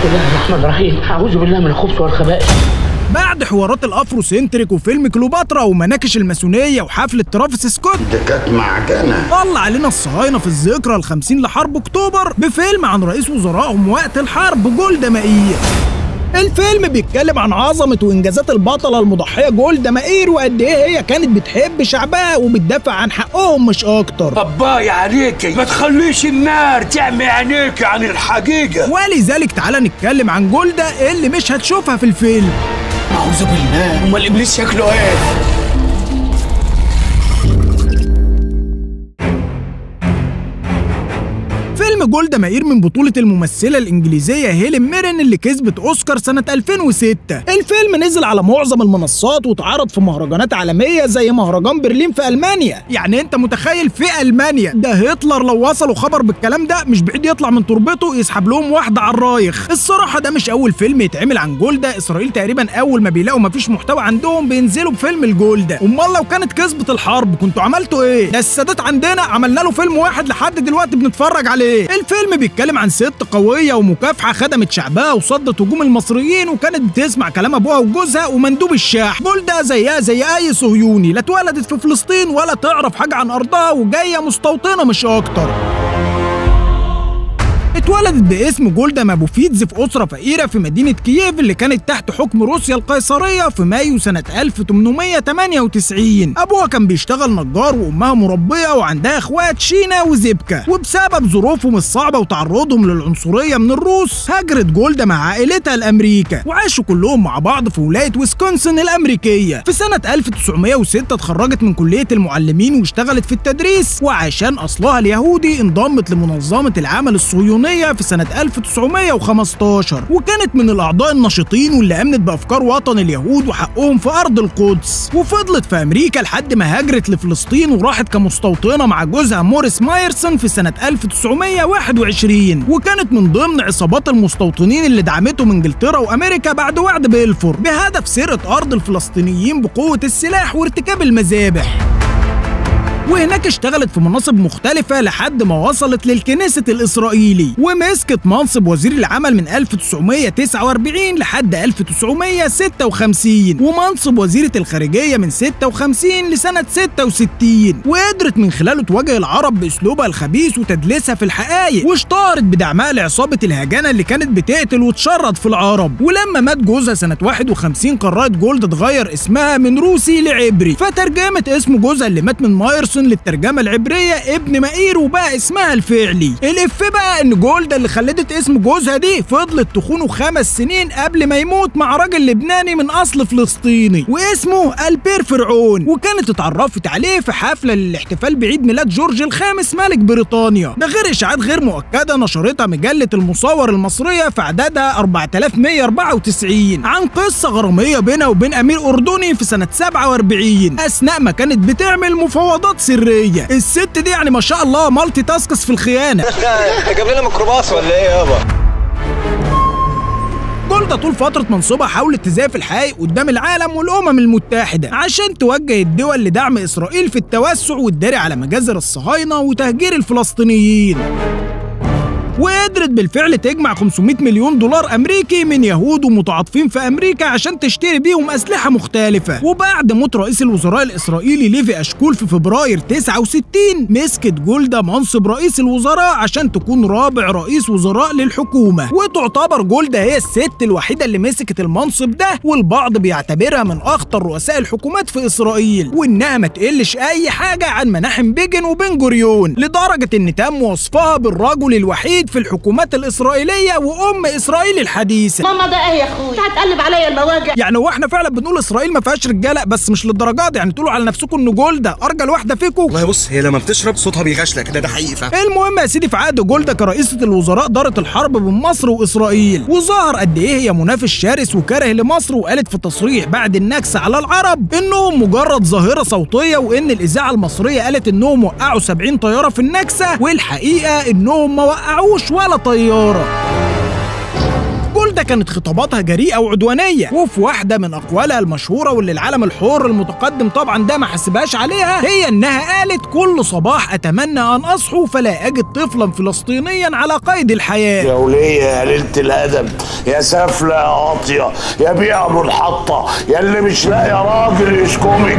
بسم الله الرحمن الرحيم. أعوذ بالله من الخبث والخبائث. بعد حوارات ال Afrocentric وفيلم كليوباترا ومناكش الماسونية وحفله ترافيس سكوت. دي كانت معجنة. طلع علينا الصهاينة في الذكرى الخمسين لحرب أكتوبر بفيلم عن رئيس وزرائهم وقت الحرب جولدا مائير الفيلم بيتكلم عن عظمة وإنجازات البطلة المضحية جولدا مائير وقد إيه هي كانت بتحب شعبها وبتدافع عن حقهم مش أكتر. يا باي عليكي ما تخليش النار تعمي عينيك عن الحقيقة. ولذلك تعالى نتكلم عن جولدا اللي مش هتشوفها في الفيلم. أعوذ بالله. أمال الإبليس شكله إيه؟ جولدا مائير من بطولة الممثلة الإنجليزية هيلين ميرن اللي كسبت أوسكار سنة 2006 الفيلم نزل على معظم المنصات واتعرض في مهرجانات عالمية زي مهرجان برلين في ألمانيا. يعني أنت متخيل في ألمانيا؟ ده هتلر لو وصلوا خبر بالكلام ده مش بعيد يطلع من تربته يسحب لهم واحدة على الرايخ. الصراحة ده مش أول فيلم يتعمل عن جولدا إسرائيل تقريبا أول ما بيلاقوا مفيش محتوى عندهم بينزلوا بفيلم الجولدا أمال لو كانت كسبت الحرب كنتوا عملتوا إيه؟ ده السادات عندنا عملنا له فيلم واحد لحد دلوقتي بنتفرج عليه. الفيلم بيتكلم عن ست قوية ومكافحة خدمت شعبها وصدت هجوم المصريين وكانت بتسمع كلام أبوها وجوزها ومندوب الشاح. جولدا زيها زي أي صهيوني. لا اتولدت في فلسطين ولا تعرف حاجة عن أرضها وجاية مستوطنة مش أكتر. اتولدت باسم جولدا مابوفيتز في أسرة فقيرة في مدينة كييف اللي كانت تحت حكم روسيا القيصرية في مايو سنة 1898 أبوها كان بيشتغل نجار وأمها مربية وعندها إخوات شينا وزبكة. وبسبب ظروفهم الصعبة وتعرضهم للعنصرية من الروس هاجرت جولدا مع عائلتها لأمريكا وعاشوا كلهم مع بعض في ولاية ويسكونسن الأمريكية. في سنة 1906 اتخرجت من كلية المعلمين واشتغلت في التدريس. وعشان أصلها اليهودي انضمت لمنظمة العمل الصهيونية في سنة 1915 وكانت من الأعضاء النشطين واللي آمنت بأفكار وطن اليهود وحقهم في أرض القدس. وفضلت في أمريكا لحد ما هاجرت لفلسطين وراحت كمستوطنة مع جوزها موريس مايرسون في سنة 1921 وكانت من ضمن عصابات المستوطنين اللي دعمتهم إنجلترا وأمريكا بعد وعد بيلفور بهدف سرقة أرض الفلسطينيين بقوة السلاح وارتكاب المذابح. وهناك اشتغلت في مناصب مختلفة لحد ما وصلت للكنيست الإسرائيلي ومسكت منصب وزير العمل من 1949 لحد 1956 ومنصب وزيرة الخارجية من 56 لسنة 66 وقدرت من خلاله تواجه العرب بأسلوبها الخبيث وتدليسها في الحقائق واشتهرت بدعمها لعصابة الهاجاناه اللي كانت بتقتل وتشرد في العرب. ولما مات جوزها سنة 51 قررت جولدا تغير اسمها من روسي لعبري فترجمت اسم جوزها اللي مات من مايرسون للترجمة العبرية ابن مائير وبقى اسمها الفعلي. الأوف بقى إن جولدا اللي خلدت اسم جوزها دي فضلت تخونه خمس سنين قبل ما يموت مع راجل لبناني من أصل فلسطيني واسمه ألبير فرعون وكانت اتعرفت عليه في حفلة للاحتفال بعيد ميلاد جورج الخامس ملك بريطانيا. ده غير إشاعات غير مؤكدة نشرتها مجلة المصور المصرية في عددها 4194 عن قصة غرامية بينها وبين أمير أردني في سنة 47 أثناء ما كانت بتعمل مفاوضات سرية. الست دي يعني ما شاء الله مالتي تاسكس في الخيانة. انت جايب لنا ميكروباص ولا إيه يابا؟ جولدا طول فترة منصبها حاولت تزيف الحقائق قدام العالم والأمم المتحدة عشان توجه الدول لدعم إسرائيل في التوسع والداري على مجازر الصهاينة وتهجير الفلسطينيين. وقدرت بالفعل تجمع 500 مليون دولار أمريكي من يهود ومتعاطفين في أمريكا عشان تشتري بيهم أسلحة مختلفة. وبعد موت رئيس الوزراء الإسرائيلي ليفي أشكول في فبراير 69 مسكت جولدا منصب رئيس الوزراء عشان تكون رابع رئيس وزراء للحكومة. وتعتبر جولدا هي الست الوحيدة اللي مسكت المنصب ده والبعض بيعتبرها من أخطر رؤساء الحكومات في إسرائيل. وانها ما تقلش أي حاجة عن مناحم بيجن وبن جوريون لدرجة إن تم وصفها بالرجل الوحيد في الحكومات الإسرائيلية وأم إسرائيل الحديثة ماما ده إيه يا أخوي؟ هتقلب عليا المواجع. يعني هو إحنا فعلا بنقول إسرائيل ما فيهاش رجالة بس مش للدرجة دي. يعني تقولوا على نفسكم إن جولدا. أرجل واحدة فيكم. والله بص هي لما بتشرب صوتها بيغشلك. كده ده حقيقي فاهم المهم يا سيدي في عهد جولدا كرئيسة الوزراء دارت الحرب بين مصر وإسرائيل. وظهر قد إيه هي منافس شرس وكاره لمصر وقالت في تصريح بعد النكسة على العرب إنهم مجرد ظاهرة صوتية وإن الإذاعة المصرية قالت إنهم وقعوا 70 طيارة في النكسة والحقيقة إنهم ما وقعوش ولا طيارة جولدا كانت خطاباتها جريئة وعدوانية. وفي واحدة من أقوالها المشهورة واللي العالم الحر المتقدم طبعا ده ما حسبهاش عليها هي إنها قالت كل صباح أتمنى أن أصحو فلا أجد طفلا فلسطينيا على قيد الحياة. يا ولية يا ليلة الأدب يا سافلة يا قاطية يا بيع منحطة يا اللي مش لاقي راجل يشكمك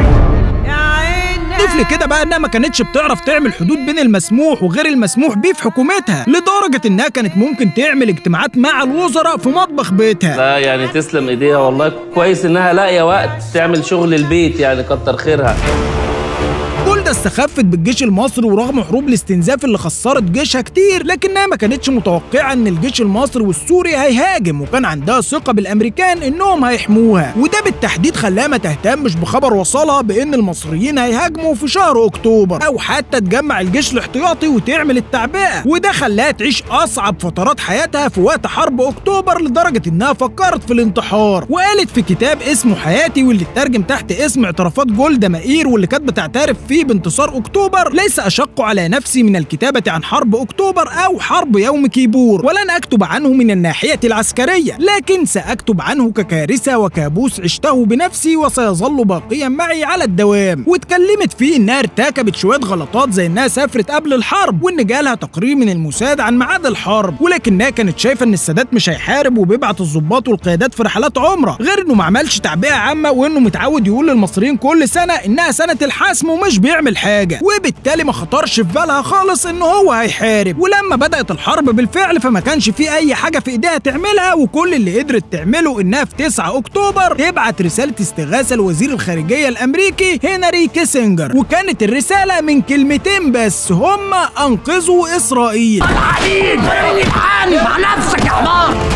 ضيف كده بقى إنها ما كانتش بتعرف تعمل حدود بين المسموح وغير المسموح بيه في حكومتها لدرجة إنها كانت ممكن تعمل اجتماعات مع الوزراء في مطبخ بيتها. لا يعني تسلم إيديها والله. كويس إنها لاقية وقت تعمل شغل البيت يعني كتر خيرها. استخفت بالجيش المصري ورغم حروب الاستنزاف اللي خسرت جيشها كتير لكنها ما كانتش متوقعة إن الجيش المصري والسوري هيهاجم وكان عندها ثقة بالأمريكان إنهم هيحموها. وده بالتحديد خلاها ما تهتمش بخبر وصلها بإن المصريين هيهاجموا في شهر أكتوبر أو حتى تجمع الجيش الاحتياطي وتعمل التعبئة. وده خلاها تعيش أصعب فترات حياتها في وقت حرب أكتوبر لدرجة إنها فكرت في الانتحار. وقالت في كتاب اسمه حياتي واللي اترجم تحت اسم اعترافات جولدا مائير واللي كانت بتعترف فيه بانتصار أكتوبر ليس أشق على نفسي من الكتابة عن حرب أكتوبر أو حرب يوم كيبور ولن أكتب عنه من الناحية العسكرية لكن سأكتب عنه ككارثة وكابوس عشته بنفسي وسيظل باقيا معي على الدوام. واتكلمت فيه انها ارتكبت شوية غلطات زي إنها سافرت قبل الحرب وان جالها تقرير من الموساد عن ميعاد الحرب ولكنها كانت شايفة إن السادات مش هيحارب وبيبعت الضباط والقيادات في رحلات عمرة غير إنه ما عملش تعبئة عامة وإنه متعود يقول للمصريين كل سنة إنها سنة الحسم ومش بيعمل حاجة. وبالتالي ما خطرش في بالها خالص إن هو هيحارب. ولما بدأت الحرب بالفعل فما كانش في أي حاجة في إيديها تعملها. وكل اللي قدرت تعمله إنها في 9 أكتوبر تبعت رسالة استغاثة لوزير الخارجية الأمريكي هنري كيسنجر وكانت الرسالة من كلمتين بس. هما أنقذوا إسرائيل. مع نفسك يا حمار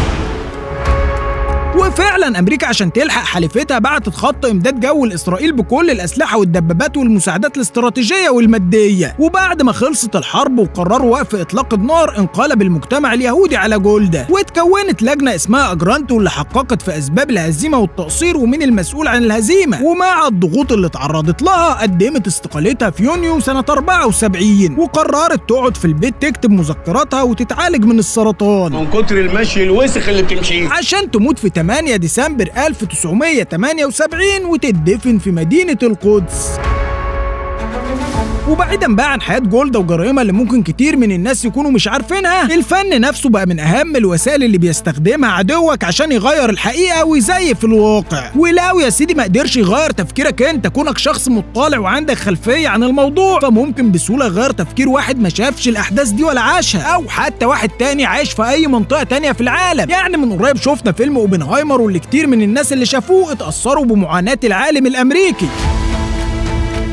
وفعلا أمريكا عشان تلحق حليفتها بعتت خط إمداد جو لإسرائيل بكل الأسلحة والدبابات والمساعدات الاستراتيجية والمادية. وبعد ما خلصت الحرب وقرروا وقف إطلاق النار انقلب المجتمع اليهودي على جولدا. واتكونت لجنة اسمها أجرانتو اللي حققت في أسباب الهزيمة والتقصير ومين المسؤول عن الهزيمة. ومع الضغوط اللي اتعرضت لها قدمت استقالتها في يونيو سنة 74 وقررت تقعد في البيت تكتب مذكراتها وتتعالج من السرطان. من كتر المشي الوسخ اللي بتمشيه. عشان تموت في 8 ديسمبر 1978 وتدفن في مدينة القدس. وبعيدا بقى عن حياة جولدا وجرائمها اللي ممكن كتير من الناس يكونوا مش عارفينها. الفن نفسه بقى من أهم الوسائل اللي بيستخدمها عدوك عشان يغير الحقيقة ويزيف الواقع. ولو يا سيدي ما قدرش يغير تفكيرك أنت كونك شخص مطلع وعندك خلفية عن الموضوع فممكن بسهولة يغير تفكير واحد ما شافش الأحداث دي ولا عاشها. أو حتى واحد تاني عايش في أي منطقة تانية في العالم. يعني من قريب شفنا فيلم أوبنهايمر واللي كتير من الناس اللي شافوه اتأثروا بمعاناة العالم الأمريكي.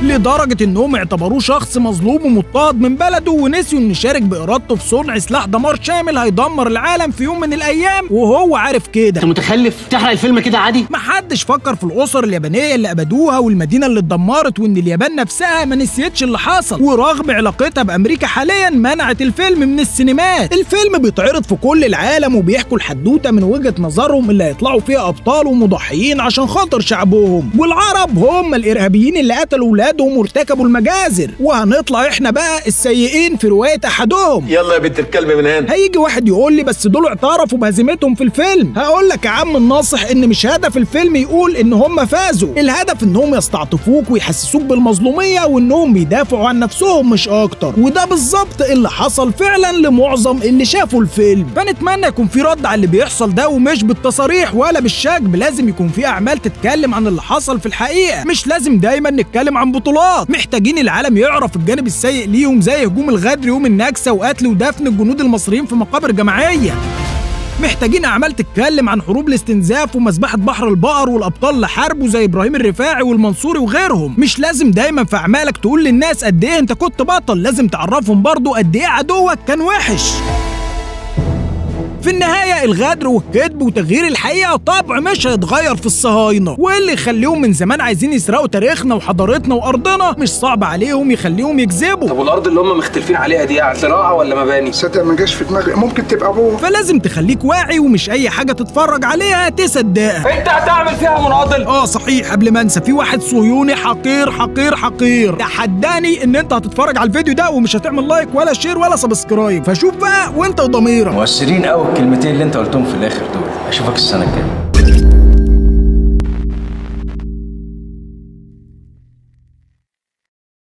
لدرجة إنهم اعتبروه شخص مظلوم ومضطهد من بلده ونسيوا انه شارك بإرادته في صنع سلاح دمار شامل هيدمر العالم في يوم من الأيام. وهو عارف كده. أنت متخلف؟ تحرق الفيلم كده عادي؟ محدش فكر في الأسر اليابانية اللي ابدوها والمدينة اللي اتدمرت وإن اليابان نفسها ما نسيتش اللي حصل. ورغم علاقتها بأمريكا حاليا منعت الفيلم من السينمات. الفيلم بيتعرض في كل العالم وبيحكوا الحدوتة من وجهة نظرهم اللي هيطلعوا فيها أبطال ومضحيين عشان خاطر شعبهم. والعرب هم الإرهابيين اللي قتلوا ولادهم وارتكبوا المجازر. وهنطلع إحنا بقى السيئين في رواية أحدهم. يلا يا بنت الكلب من هنا. هيجي واحد يقول لي بس دول اعترفوا بهزيمتهم في الفيلم. هقول لك يا عم الناصح إن مش هدف الفيلم يقول إن هم فازوا. الهدف إنهم يستعطفوك ويحسسوك بالمظلومية وإنهم بيدافعوا عن نفسهم مش أكتر. وده بالظبط اللي حصل فعلا لمعظم اللي شافوا الفيلم. فنتمنى يكون في رد على اللي بيحصل ده ومش بالتصاريح ولا بالشكل لازم يكون في أعمال تتكلم عن اللي حصل في الحقيقة. مش لازم دايما نتكلم عن بطولات. محتاجين العالم يعرف الجانب السيء ليهم زي هجوم الغدر يوم النكسة وقتل ودفن الجنود المصريين في مقابر جماعية. محتاجين أعمال تتكلم عن حروب الاستنزاف ومذبحه بحر البقر والأبطال اللي حاربوا زي إبراهيم الرفاعي والمنصوري وغيرهم. مش لازم دايما في أعمالك تقول للناس قد إيه أنت كنت بطل لازم تعرفهم برضو قد إيه عدوك كان وحش. في النهاية الغدر والكذب وتغيير الحقيقة طبع مش هيتغير في الصهاينة. واللي يخليهم من زمان عايزين يسرقوا تاريخنا وحضارتنا وأرضنا مش صعب عليهم يخليهم يكذبوا. طب والأرض اللي هم مختلفين عليها دي زراعه ولا مباني؟ صدق ما جاش في دماغي. ممكن تبقى أبوه. فلازم تخليك واعي ومش أي حاجة تتفرج عليها تصدقها أنت هتعمل فيها مناضل؟ آه صحيح. قبل ما أنسى في واحد صهيوني حقير حقير حقير. تحداني إن أنت هتتفرج على الفيديو ده ومش هتعمل like ولا share ولا subscribe. فشوف بقى وأنت وضميرك. مؤثرين قوي الكلمتين اللي انت قلتهم في الآخر دول. أشوفك السنة الجاية.